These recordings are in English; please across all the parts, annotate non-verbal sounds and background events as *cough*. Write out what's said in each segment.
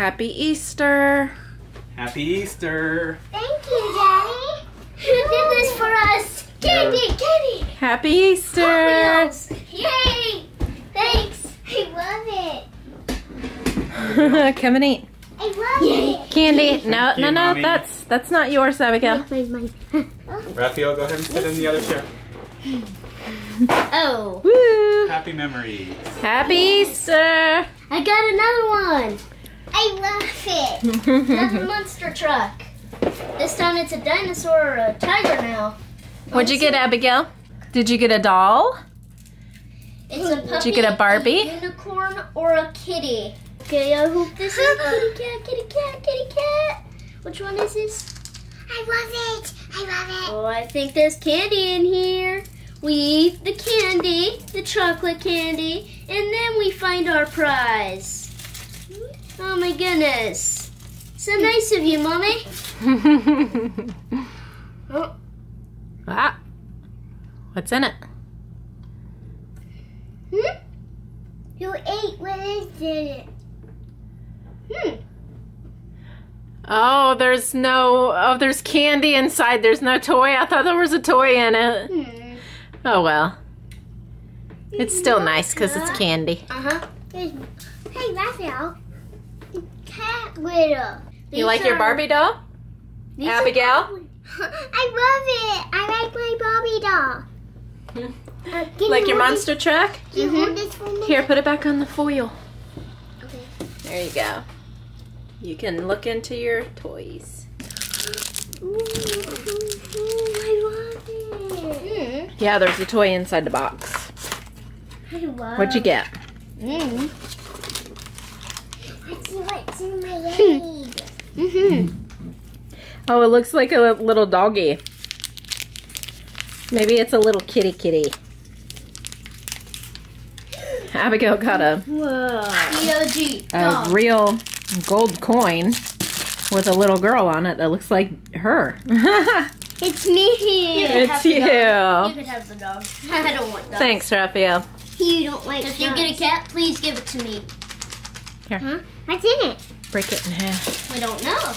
Happy Easter. Happy Easter. Thank you, Daddy. Who did this for us? Candy, candy. Happy Easter. Hot Wheels. Yay. Thanks. I love it. *laughs* Come and eat. I love it. Candy. No, you, no, no. Mommy. That's that's not yours, Abigail. *laughs* Rafael, go ahead and sit in the other chair. *laughs* Oh, Woo! Happy memories. Happy Easter. I got another one. I love it. Another *laughs* monster truck. This time it's a dinosaur or a tiger now. What'd you get, Abigail? Did you get a doll? It's a puppy, Did you get a Barbie? a unicorn, or a kitty? Okay, I hope this is oh, kitty cat, kitty cat, kitty cat. Which one is this? I love it. I love it. Oh, I think there's candy in here. We eat the candy, the chocolate candy, and then we find our prize. Oh my goodness. So nice of you, Mommy. *laughs* Oh. ah. What's in it? Hmm? You ate what is in it? Hmm. Oh, there's no. Oh, there's candy inside. There's no toy. I thought there was a toy in it. Hmm. Oh well. It's still nice because it's candy. Uh-huh. Hey, Rafael. Cat litter. You like your Barbie doll, These Abigail? *laughs* I love it. I like my Barbie doll. *laughs* Uh, Like you your monster truck? This, can you hold this for me? Here, put it back on the foil. Okay. There you go. You can look into your toys. Ooh, I love it. Hmm. Yeah, there's a toy inside the box. I love What'd you get? Mm. Let's see what's in my leg. Mm-hmm. Oh, it looks like a little doggy. Maybe it's a little kitty kitty. *laughs* Abigail got a, a real gold coin with a little girl on it that looks like her. *laughs* It's me. it's You you. could have the dog. *laughs* I don't want dogs. Thanks, Rafael. You don't like If you get a cat, please give it to me. Here, What's in it? Break it in half. We don't know.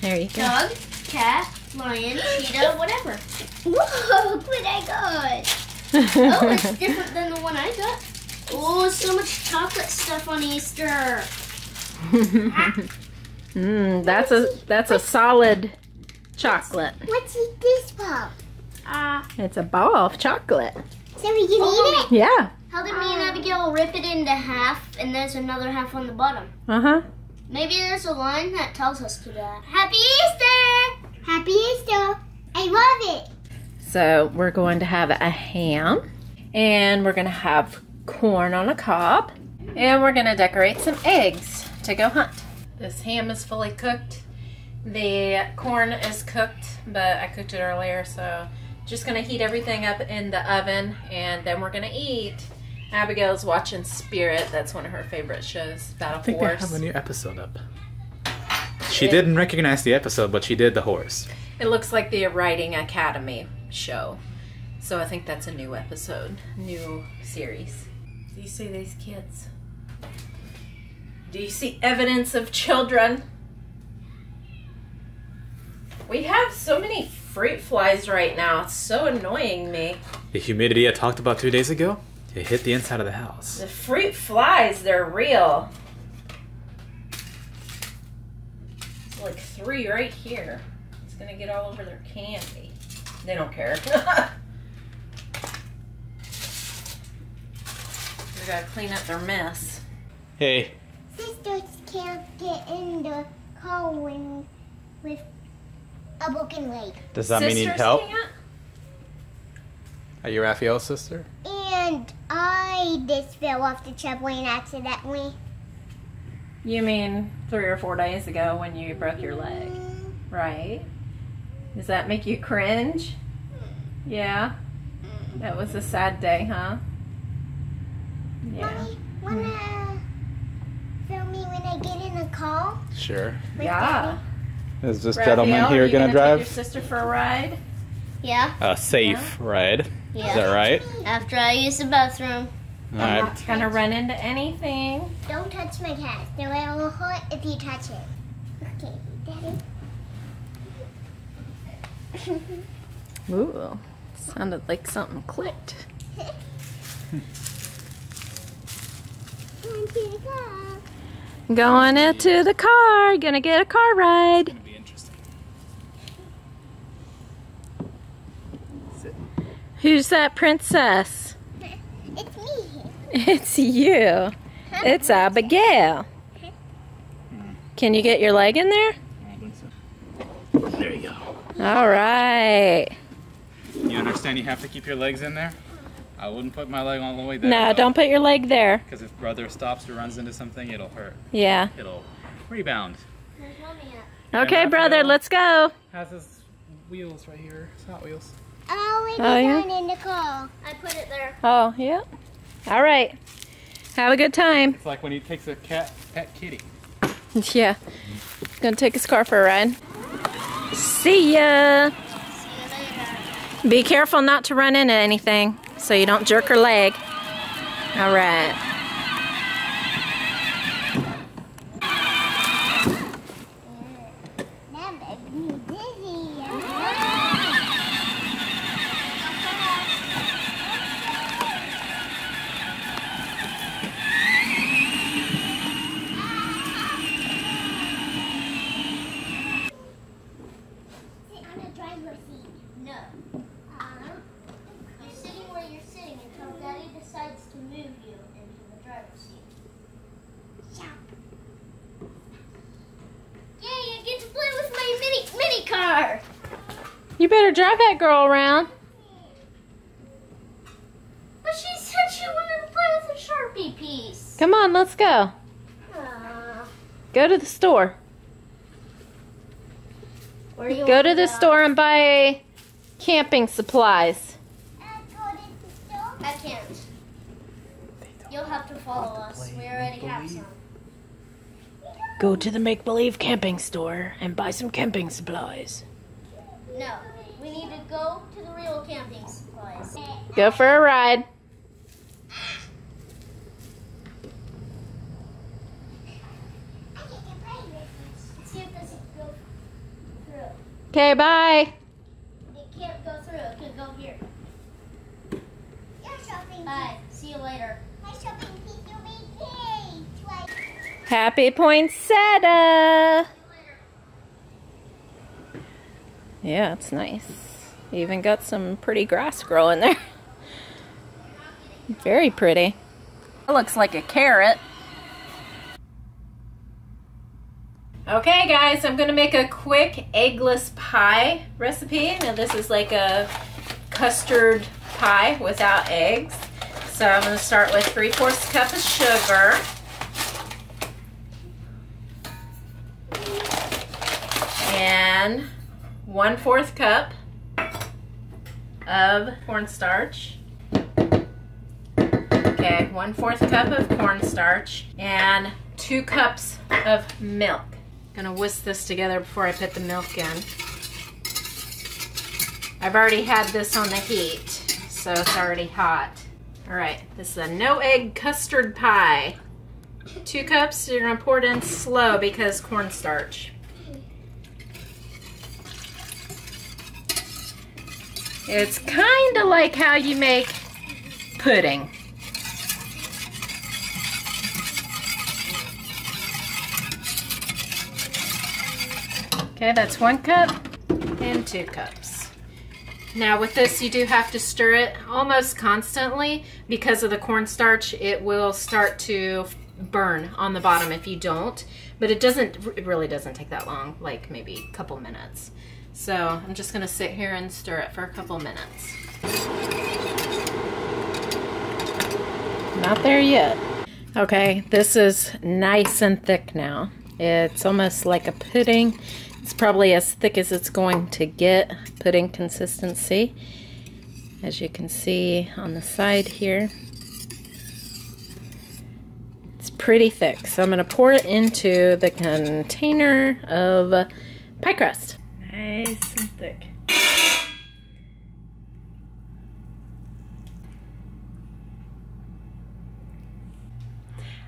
There you go. Dog, cat, lion, cheetah, whatever. Whoa, *laughs* look what I got. Oh, it's *laughs* different than the one I got. Oh, so much chocolate stuff on Easter. *laughs* mm, that's a that's a solid chocolate. What's this ball? Ah. It's a ball of chocolate. So we can Oh, eat it? Yeah. How did me and Abigail rip it into half and there's another half on the bottom? Uh huh. Maybe there's a line that tells us to that. Happy Easter! Happy Easter. I love it. So we're going to have a ham, and we're going to have corn on a cob, and we're going to decorate some eggs to go hunt. This ham is fully cooked. The corn is cooked, but I cooked it earlier, so just going to heat everything up in the oven, and then we're going to eat. Abigail's watching Spirit. That's one of her favorite shows, Battle I think they have a new episode up. She didn't recognize the episode, but she did the horse. It looks like the Riding Academy show. So I think that's a new episode, new series. Do you see these kids? Do you see evidence of children? We have so many fruit flies right now. It's so annoying me. The humidity I talked about two days ago, it hit the inside of the house. The fruit flies, they're real. It's like three right here. It's gonna get all over their candy. They don't care. *laughs* we gotta clean up their mess. Hey, Sisters can't get in the car when, with a broken leg. does that mean you need help? can't? Are you Rafael's sister? And I just fell off the trampoline accidentally. You mean three or four days ago when you broke your leg, mm-hmm. right? Does that make you cringe? Mm-hmm. Yeah. That was a sad day, huh? Yeah. Mommy, wanna film me when I get in the car? Sure. with Yeah. Is this Rafael, gentleman are here you gonna, Take drive? your sister for a ride? Yeah, A safe ride. Yeah. Is that right? After I use the bathroom. I'm Alright. not gonna run into anything. Don't touch my cat. They will hurt if you touch it. Okay, Daddy. *laughs* Ooh, sounded like something clicked. *laughs* Come to the car. Going into the car, gonna get a car ride. It'll be interesting. Sit. Who's that princess? It's me. It's you. It's Abigail. Can you get your leg in there? I don't so. There you go. All right. You understand you have to keep your legs in there? I wouldn't put my leg all the way there. No, don't put your leg there. Because if brother stops or runs into something, it'll hurt. Yeah. It'll rebound. Where's mommy at? Okay, brother, let's go. Has his wheels right here. It's Hot Wheels. Oh, we Oh, yeah? in the car. I put it there. Oh, yeah. All right. Have a good time. It's like when he takes a cat pet kitty. Yeah. Gonna take his car for a ride. See ya. See you later. Be careful not to run into anything so you don't jerk her leg. All right. That makes me dizzy. Sit on the driver's seat. No. Um, You're sitting where you're sitting until Daddy decides to move you into the driver's seat. shout. Yay, I get to play with my mini mini car. You better drive that girl around. But she said she wanted to play with a Sharpie piece. Come on, let's go. Aw. Go to the store. Where you Go to the go? store and buy camping supplies. Uh, go to the. I can't. You'll have to follow us. We already have some. Go to the make believe camping store and buy some camping supplies. No, we need to go to the real camping supplies. Go for a ride. I get to play with this. Let's see if this will go through. Okay, bye. It can't go through. It can go here. You're shopping. Bye. See you later. My shopping piece will be Happy poinsettia. Yeah, it's nice. Even got some pretty grass growing there. *laughs* Very pretty. It looks like a carrot. Okay guys, I'm gonna make a quick eggless pie recipe. Now this is like a custard pie without eggs. So I'm gonna start with 3 fourths cup of sugar. and one fourth cup of cornstarch. Okay, one fourth cup of cornstarch and two cups of milk. I'm Gonna whisk this together before I put the milk in. I've already had this on the heat, so it's already hot. All right, this is a no egg custard pie. Two cups, you're gonna pour it in slow because cornstarch. It's kind of like how you make pudding. Okay, that's one cup and two cups. Now with this, you do have to stir it almost constantly because of the cornstarch. It will start to burn on the bottom if you don't, but it doesn't, it really doesn't take that long, like maybe a couple minutes. So I'm just gonna sit here and stir it for a couple minutes. Not there yet. Okay, this is nice and thick now. It's almost like a pudding. It's probably as thick as it's going to get, pudding consistency. As you can see on the side here. It's pretty thick. So I'm gonna pour it into the container of pie crust. Nice and thick.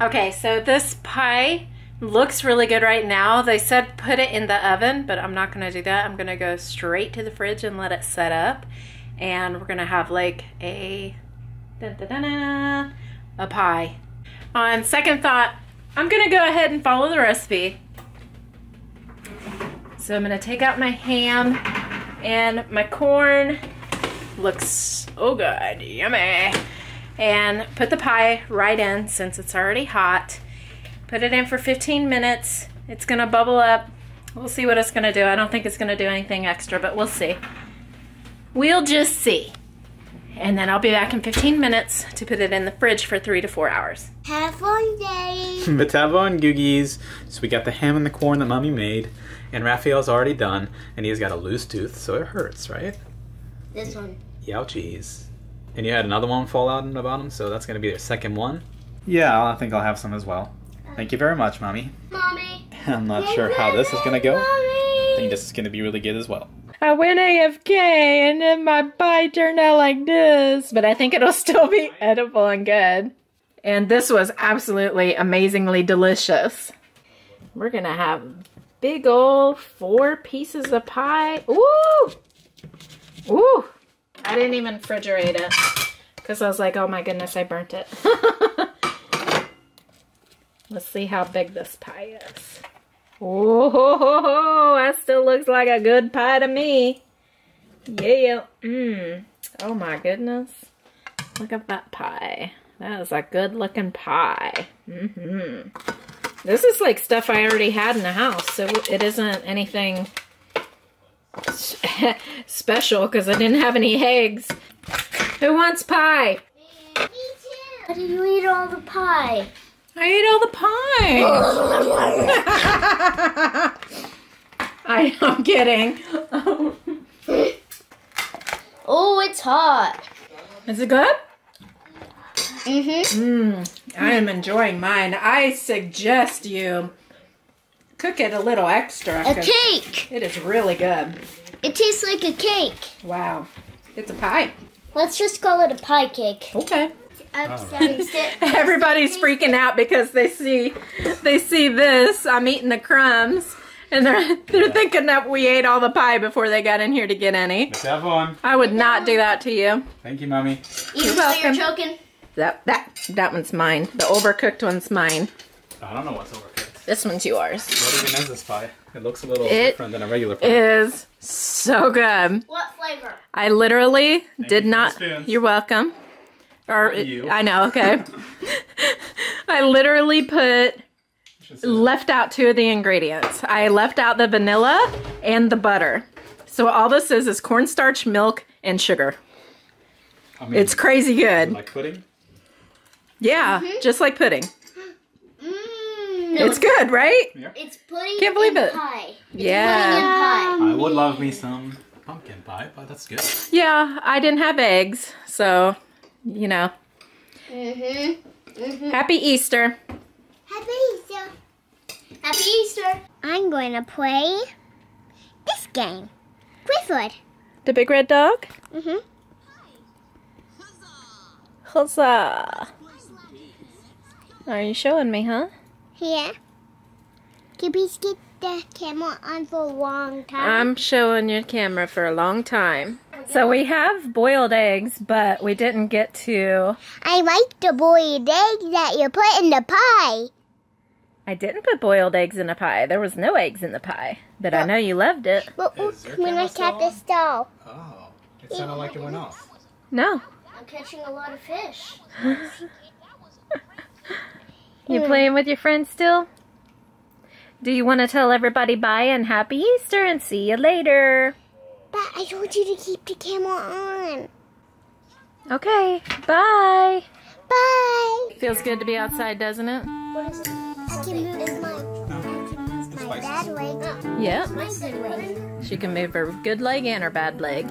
Okay, so this pie looks really good right now. They said put it in the oven, but I'm not gonna do that. I'm gonna go straight to the fridge and let it set up. And we're gonna have like a dun, dun, dun, a pie. On second thought, I'm gonna go ahead and follow the recipe. So I'm gonna take out my ham and my corn. Looks oh good, yummy. And put the pie right in since it's already hot. Put it in for 15 minutes. It's gonna bubble up. We'll see what it's gonna do. I don't think it's gonna do anything extra, but we'll see. We'll just see. And then I'll be back in 15 minutes to put it in the fridge for three to four hours. Have fun, day. Matavo and Googies. So we got the ham and the corn that mommy made. And Rafael's already done. And he's got a loose tooth, so it hurts, right? This one. Youchies. And you had another one fall out in the bottom, so that's going to be their second one. Yeah, I think I'll have some as well. Thank you very much, mommy. Mommy. *laughs* I'm not sure how this is going to go. Mommy. I think this is going to be really good as well. I went AFK and then my pie turned out like this, but I think it'll still be edible and good. And this was absolutely amazingly delicious. We're gonna have big old four pieces of pie. Ooh! Ooh! I didn't even refrigerate it because I was like, oh my goodness, I burnt it. *laughs* Let's see how big this pie is. Oh, ho, still looks like a good pie to me. Yeah. Mmm. Oh my goodness. Look at that pie. That is a good looking pie. Mm-hmm. This is like stuff I already had in the house, so it isn't anything *laughs* special because I didn't have any eggs. Who wants pie? Me too. How did you eat all the pie? I ate all the pie. *laughs* *laughs* I, *laughs* I'm kidding. Oh, it's hot. Is it good? Mm-hmm. Mmm, I am enjoying mine. I suggest you cook it a little extra. A 'cause cake. It is really good. It tastes like a cake. Wow. It's a pie. Let's just call it a pie cake. Okay. Upstairs. *laughs* *laughs* Everybody's freaking out because they see they see this. I'm eating the crumbs. And they're *laughs* they're thinking that we ate all the pie before they got in here to get any. Matavo. I would not do that to you. Thank you, mommy. Even though welcome. you're choking. That that that one's mine. The overcooked one's mine. I don't know what's overcooked. This one's yours. What even is this pie? It looks a little It different than a regular pie. Is so good. What flavor? I literally you did for not. You're welcome. Or you. I know. Okay. *laughs* I literally put left out two of the ingredients. I left out the vanilla and the butter. So all this is is cornstarch, milk, and sugar. I mean, It's crazy good. like pudding. Yeah, just like pudding. Mmm. It's good, right? Yeah. It's pudding Can't believe and it. pie. Pudding Yeah. and pie. I would love me some pumpkin pie, but that's good. Yeah, I didn't have eggs, so you know. Mm-hmm. Mm-hmm. Happy Easter. Happy Easter. I'm going to play this game. Clifford. The big red dog. Mm-hmm. Huzzah! Are you showing me, huh? Yeah. Can you please get the camera on for a long time? I'm showing your camera for a long time. So we have boiled eggs, but we didn't get to. I like the boiled egg that you put in the pie. I didn't put boiled eggs in a pie. There was no eggs in the pie, but I know you loved it. But Is oh, when I camera still tap the on? stove. Oh, it sounded like it went off. No. I'm catching a lot of fish. *laughs* You playing with your friends still? Do you want to tell everybody bye and happy Easter and see you later? But I told you to keep the camera on. Okay, bye. Bye. Feels good to be outside, doesn't it? What is? I can move my, I can move my bad leg. Yeah. My good way. She can move her good leg and her bad leg.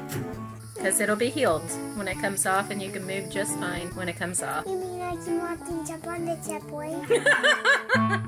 Because it'll be healed when it comes off, and you can move just fine when it comes off. You mean I can walk and jump on the jetboard? *laughs*